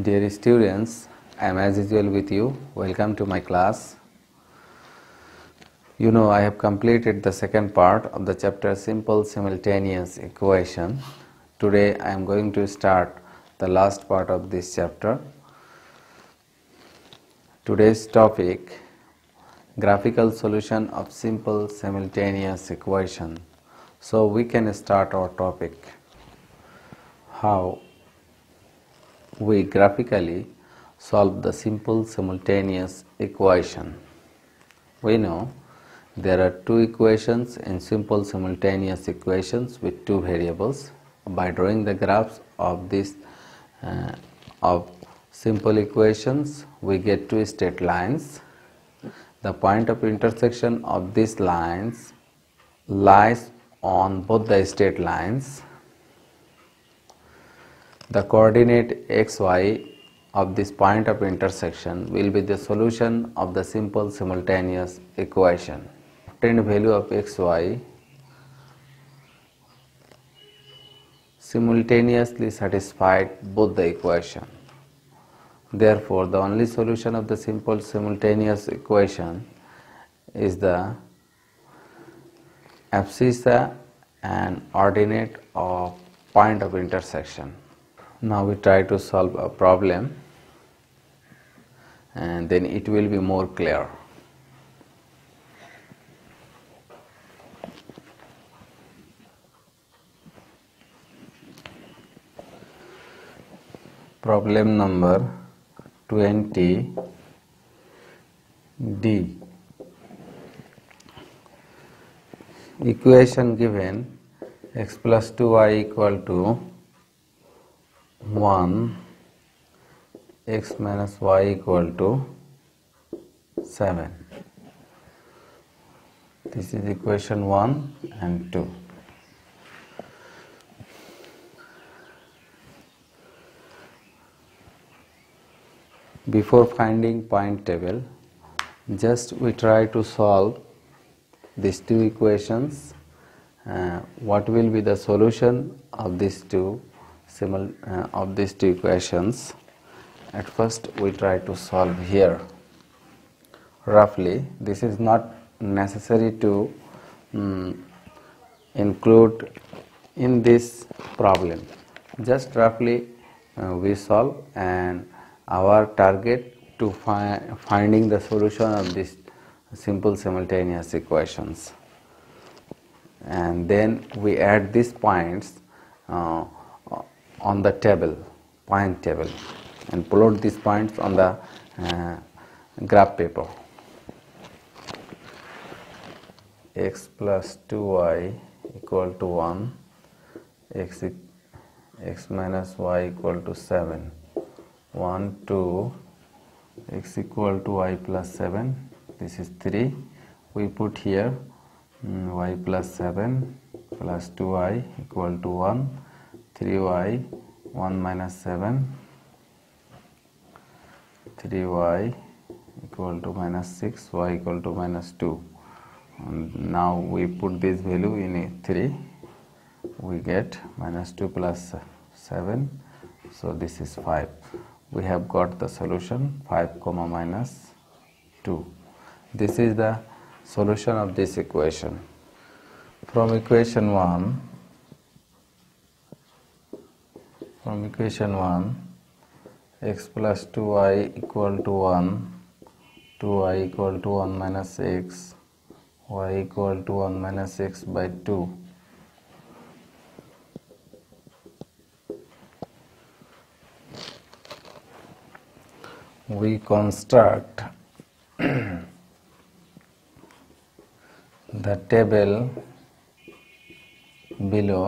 Dear students, I am as usual with you. Welcome to my class. You know, I have completed the second part of the chapter Simple Simultaneous Equation. Today, I am going to start the last part of this chapter. Today's topic Graphical solution of simple simultaneous equation. So, we can start our topic. How we graphically solve the simple simultaneous equation. We know there are two equations in simple simultaneous equations with two variables. By drawing the graphs of this uh, of simple equations, we get two straight lines. The point of intersection of these lines lies on both the straight lines the coordinate xy of this point of intersection will be the solution of the simple simultaneous equation. Obtained value of xy simultaneously satisfied both the equation. Therefore, the only solution of the simple simultaneous equation is the abscissa and ordinate of point of intersection. Now we try to solve a problem and then it will be more clear. Problem number 20 D. Equation given x plus 2y equal to 1 x minus y equal to 7. This is equation 1 and 2. Before finding point table, just we try to solve these two equations. Uh, what will be the solution of these two simul uh, of these two equations? At first, we try to solve here. Roughly, this is not necessary to um, include in this problem. Just roughly, uh, we solve and our target to fi finding the solution of these simple simultaneous equations and then we add these points uh, on the table point table and plot these points on the uh, graph paper. X plus 2y equal to 1 x, x minus y equal to 7 1 2 x equal to y plus 7 this is 3 we put here um, y plus 7 plus 2y equal to 1 3y 1 minus 7 3y equal to minus 6 y equal to minus 2 and now we put this value in a 3 we get minus 2 plus 7 so this is 5 we have got the solution 5 comma minus 2 this is the solution of this equation. From equation 1 from equation 1 x plus 2y equal to 1 2y equal to 1 minus x y equal to 1 minus x by 2 we construct the table below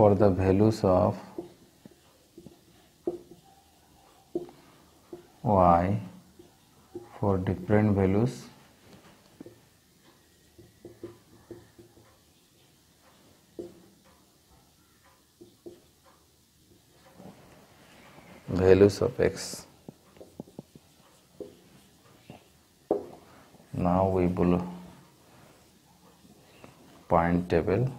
for the values of y for different values values of x. Now we will point table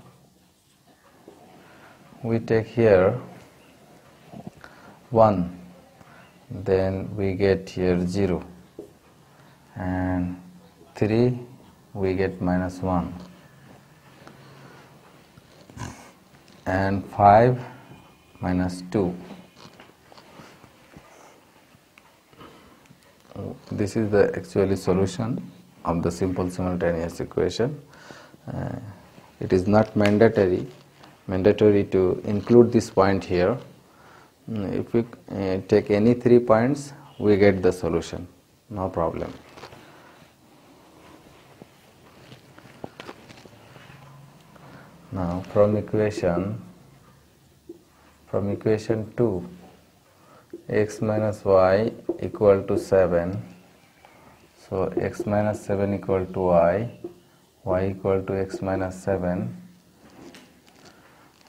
we take here 1 then we get here 0 and 3 we get minus 1 and 5 minus 2 this is the actually solution of the simple simultaneous equation. Uh, it is not mandatory mandatory to include this point here. Mm, if we uh, take any three points we get the solution. No problem. Now from equation from equation 2 x minus y equal to 7 so x minus 7 equal to y y equal to x minus 7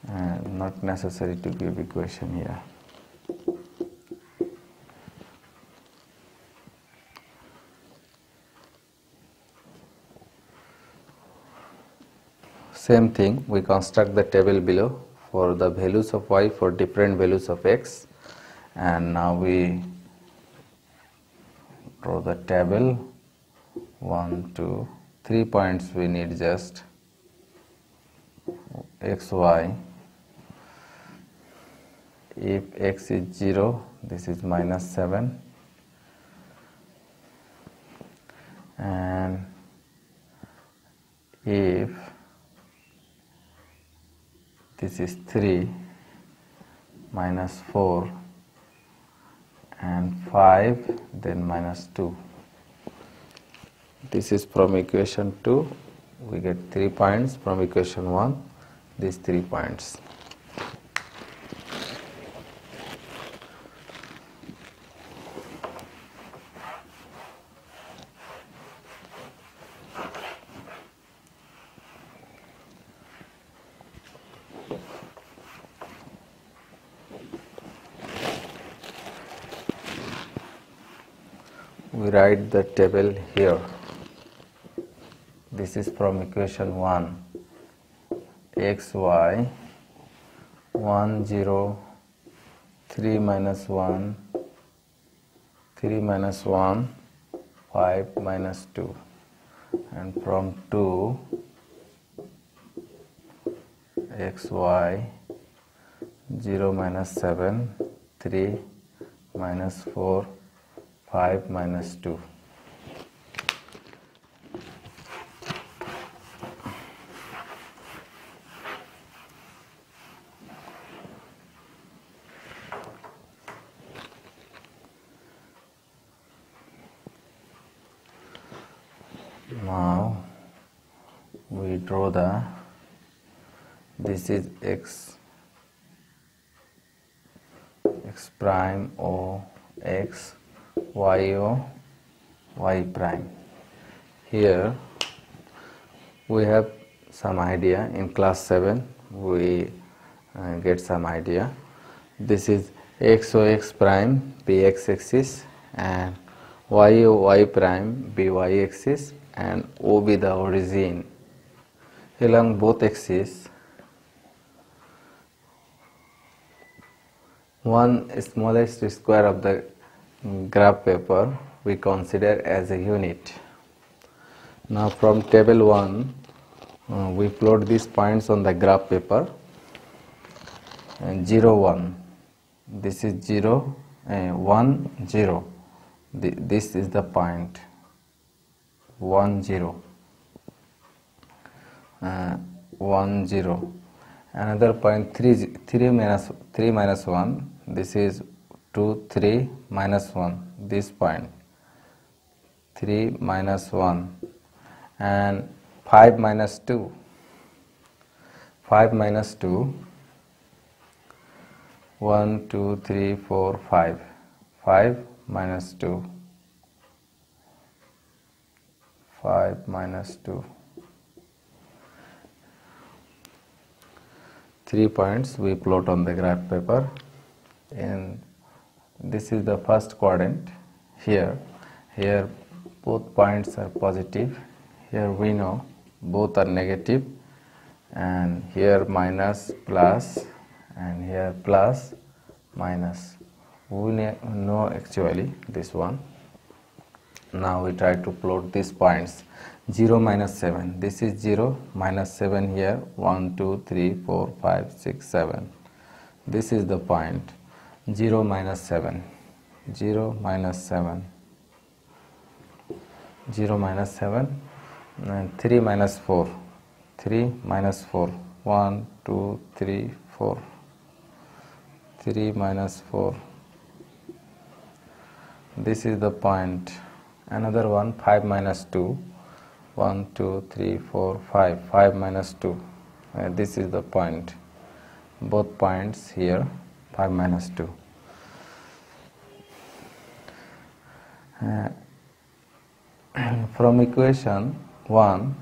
and not necessary to give equation here same thing we construct the table below for the values of y for different values of x. And now we draw the table. One two three points we need just x y if x is 0 this is minus 7 and if this is 3 minus 4 and 5 then minus 2 this is from equation 2 we get 3 points. From equation 1 these 3 points we write the table here. This is from equation 1 x y 1 0 3 minus 1 3 minus 1 5 minus 2 and from 2 x y 0 minus 7 3 minus 4 5 minus 2. Now we draw the this is x x prime o x y o y prime. Here we have some idea in class 7 we uh, get some idea. This is x o x prime b x axis and y o y prime b y axis and o be the origin along both axes one smallest square of the graph paper we consider as a unit. Now from table 1 uh, we plot these points on the graph paper. And 0 1 this is 0 uh, 1 0 this is the point 1 0 uh, 1 0 another point 3 3 minus 3 minus 1 this is 2 3 minus 1 this point. 3 minus 1 and 5 minus 2 5 minus 2 1 2 3 4 5 5 minus 2 5 minus 2 three points we plot on the graph paper and this is the first quadrant here. Here both points are positive. Here we know both are negative. And here minus plus and here plus minus. We know actually this one. Now we try to plot these points. 0 minus 7 this is 0 minus 7 here. 1 2 3 4 5 6 7 this is the point 0 minus 7 0 minus 7 0 minus 7 and 3 minus 4 3 minus 4 1 2 3 4 3 minus 4 this is the point. Another one 5 minus 2 1 2 3 4 5 5 minus 2 uh, this is the point. Both points here 5 minus 2 uh, from equation 1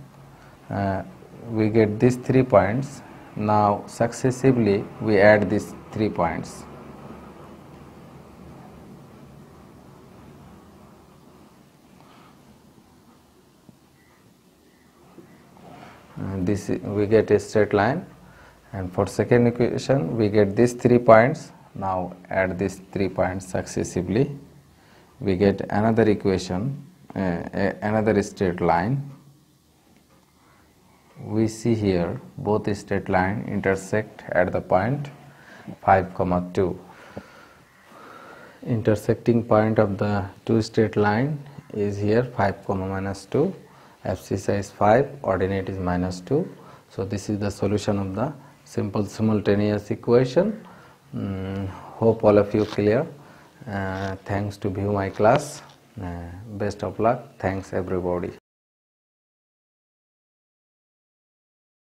uh, we get these three points. Now successively we add these three points. And this we get a straight line and for second equation we get these three points. Now add these three points successively. We get another equation uh, another straight line. We see here both straight line intersect at the point 5 comma 2 intersecting point of the two straight line is here 5 comma minus 2 abscissa is 5 ordinate is minus 2 so this is the solution of the simple simultaneous equation. Mm, hope all of you clear. Uh, thanks to view my class. Uh, best of luck. Thanks everybody